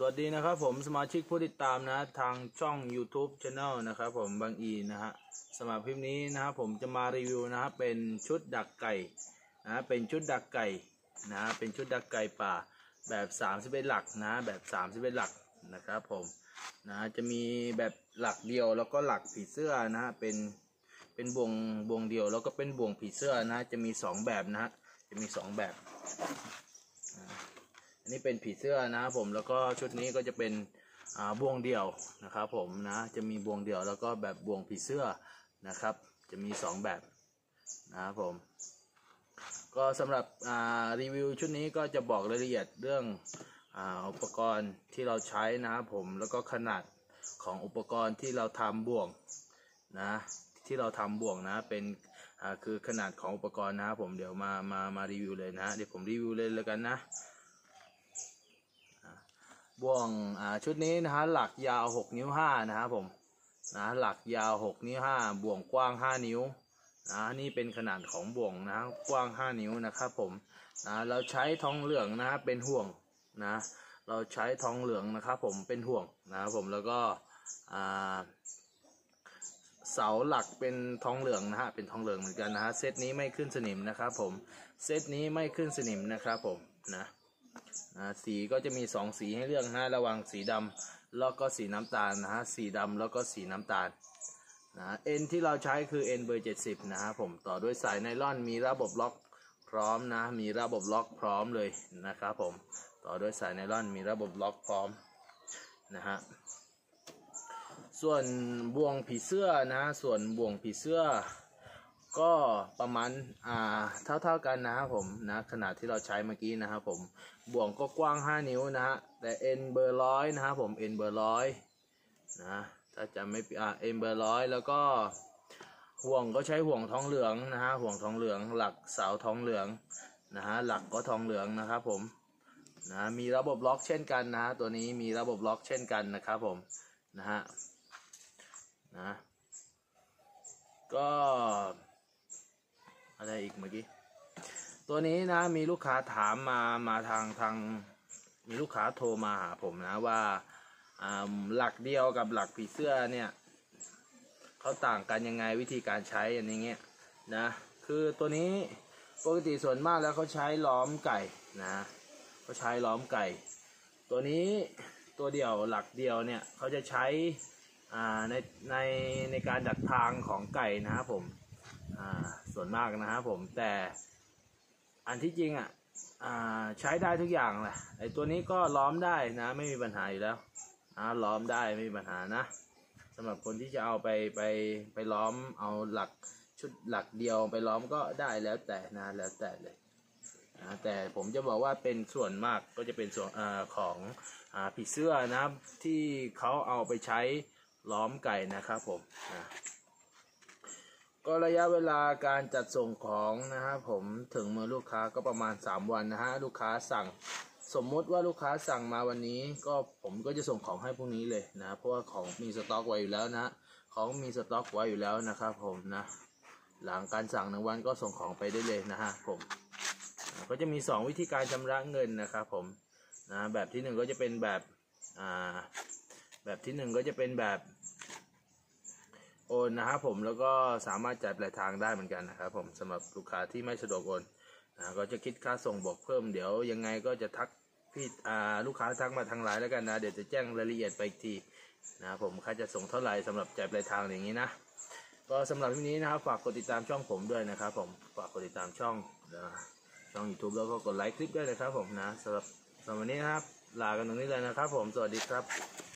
สวัสดีนะครับผมสมาชิกผู้ติดตามนะทางช่อง YouTube Channel นะครับผมบางอีนะฮะสำหรับคลิปนี้นะครับผมจะมารีวิวนะฮะเป็นชุดดักไก่นะเป็นชุดดักไก่นะเป็นชุดดักไก่ป่าแบบ31หลักนะแบบ31หลักนะครับผมนะจะมีแบบหลักเดียวแล้วก็หลักผีเสื้อนะฮะเป็นเป็นบ่วงบ่วงเดียวแล้วก็เป็นบ่วงผีเสื้อนะจะมีสองแบบนะฮะจะมีสองแบบ อันนี้เป็นผีเสื้อนะครับผมแล้วก็ชุดนี้ก็จะเป็นอ่าบ่วงเดี่ยวนะครับผมนะจะมีบ่วงเดี่ยวแล้วก็แบบบ่วงผีเสื้อนะครับ จะมีสองแบบนะครับผมก็สำหรับอ่ารีวิวชุดนี้ก็จะบอกรายละเอียดเรื่องอ่าอุปกรณ์ที่เราใช้นะครับผมแล้วก็ขนาดของอุปกรณ์ที่เราทำบ่วงนะที่เราทำบ่วงนะเป็นอ่าคือขนาดของอุปกรณ์นะครับผมเดี๋ยวมามามารีวิวเลยนะเดี๋ยวผมรีวิวเลยแล้วกันนะ บ่วงอ่าชุดนี้นะฮะหลักยาว 6 นิ้ว5นะครับผมนะหลักยาว 6 นิ้ว 5 บ่วงกว้าง 5 นิ้วนะนี่เป็นขนาดของบ่วงนะกว้าง 5 นิ้วนะครับผมนะเราใช้ทองเหลืองนะเป็นห่วงนะเราใช้ทองเหลืองนะครับผมเป็นห่วงนะครับผมแล้วก็อ่าเสาหลักเป็นทองเหลืองนะฮะเป็นทองเหลืองเหมือนกันนะฮะเซตนี้ไม่ขึ้นสนิมนะครับผมเซตนี้ไม่ขึ้นสนิมนะครับผมนะนะ สีก็จะมีสองสีให้เลือกนะระหว่างสีดำแล้วก็สีน้ำตาลนะฮะสีดำแล้วก็สีน้ำตาลนะเอ็นที่เราใช้คือเอ็นเบอร์เจ็ดสิบนะฮะผมต่อด้วยสายไนล่อนมีระบบล็อกพร้อมนะมีระบบล็อกพร้อมเลยนะครับผมต่อด้วยสายไนล่อนมีระบบล็อกพร้อมนะฮะส่วนบ่วงผีเสื้อนะส่วนบ่วงผีเสื้อ ก็ประมาณอ่าเท่าๆกันนะครับผมนะขนาดที่เราใช้เมื่อกี้นะครับผมบ่วงก็กว้าง 5 นิ้วนะฮะแต่เอ็นเบอร์ร้อยนะครับผมเอ็นเบอร์ร้อยนะถ้าจำไม่อ่าเอ็นเบอร์ร้อยแล้วก็ห่วงก็ใช้ห่วงทองเหลืองนะฮะห่วงทองเหลือง หลักเสาทองเหลืองนะฮะหลักก็ทองเหลืองนะครับผมนะมีระบบล็อกเช่นกันนะฮะตัวนี้มีระบบล็อกเช่นกันนะครับผมนะฮะนะก็ อะไรอีกเมื่อกี้ ตัวนี้นะมีลูกค้าถามมามาทางทางมีลูกค้าโทรมาหาผมนะว่าหลักเดียวกับหลักผีเสื้อเนี่ยเขาต่างกันยังไงวิธีการใช้อันนี้เงี้ยนะคือตัวนี้ปกติส่วนมากแล้วเขาใช้ล้อมไก่นะเขาใช้ล้อมไก่ ตัวนี้ตัวเดียวหลักเดียวเนี่ยเขาจะใช้ในในในการดักทางของไก่นะครับผม อ่าส่วนมากนะครับผมแต่อันที่จริงอะอ่าใช้ได้ทุกอย่างแหละไอตัวนี้ก็ล้อมได้นะไม่มีปัญหาอยู่แล้วนะล้อมได้ไม่มีปัญหานะสำหรับคนที่จะเอาไปไปไปล้อมเอาหลักชุดหลักเดียวไปล้อมก็ได้แล้วแต่นะแล้วแต่เลยนะแต่ผมจะบอกว่าเป็นส่วนมากก็จะเป็นส่วนอของอผีเสื้อนะที่เขาเอาไปใช้ล้อมไก่นะครับผมนะ ก็ระยะเวลาการจัดส่งของนะครับผมถึงมือลูกค้าก็ประมาณ 3 วันนะฮะลูกค้าสั่งสมมติว่าลูกค้าสั่งมาวันนี้ ก็ผมก็จะส่งของให้พรุ่งนี้เลยนะเพราะว่าของมีสต็อกไว้อยู่แล้วนะของมีสต็อกไว้อยู่แล้วนะครับผมนะหลังการสั่งหนึ่งวันก็ส่งของไปได้เลยนะฮะผมก็จะมี 2 วิธีการชำระเงินนะครับผมนะแบบที่หนึ่งก็จะเป็นแบบอ่าแบบที่หนึ่งก็จะเป็นแบบ โอนนะครับผมแล้วก็สามารถจ่ายปลายทางได้เหมือนกันนะครับผมสำหรับลูกค้าที่ไม่สะดวกโอนนะก็จะคิดค่าส่งบอกเพิ่มเดี๋ยวยังไงก็จะทักพี่อ่าลูกค้าทักมาทางไลน์แล้วกันนะเดี๋ยวจะแจ้งรายละเอียดไปอีกทีนะครับผมค่าจะส่งเท่าไหร่สำหรับจ่ายปลายทางอย่างนี้นะก็สำหรับที่นี้นะครับฝากกดติดตามช่องผมด้วยนะครับผมฝากกดติดตามช่องนะช่อง YouTube แล้วก็กดไลค์คลิปด้วยนะครับผมนะสำหรับสำหรับวันนี้นะครับลากันตรงนี้เลยนะครับผมสวัสดีครับ